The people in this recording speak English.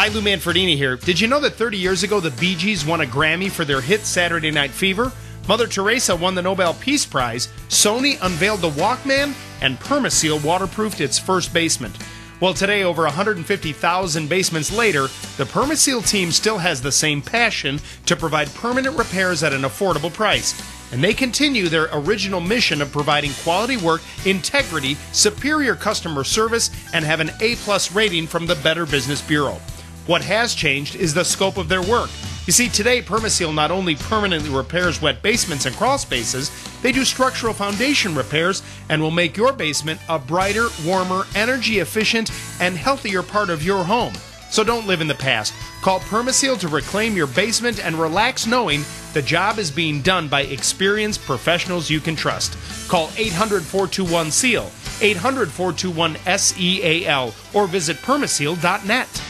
Hi, Lou Manfredini here. Did you know that 30 years ago the Bee Gees won a Grammy for their hit Saturday Night Fever? Mother Teresa won the Nobel Peace Prize, Sony unveiled the Walkman, and Permaseal waterproofed its first basement. Well, today, over 150,000 basements later, the Permaseal team still has the same passion to provide permanent repairs at an affordable price. And they continue their original mission of providing quality work, integrity, superior customer service, and have an A plus rating from the Better Business Bureau. What has changed is the scope of their work. You see, today Permaseal not only permanently repairs wet basements and crawl spaces, they do structural foundation repairs and will make your basement a brighter, warmer, energy efficient, and healthier part of your home. So don't live in the past. Call Permaseal to reclaim your basement and relax knowing the job is being done by experienced professionals you can trust. Call 800 421 SEAL, 800 421 SEAL, or visit permaseal.net.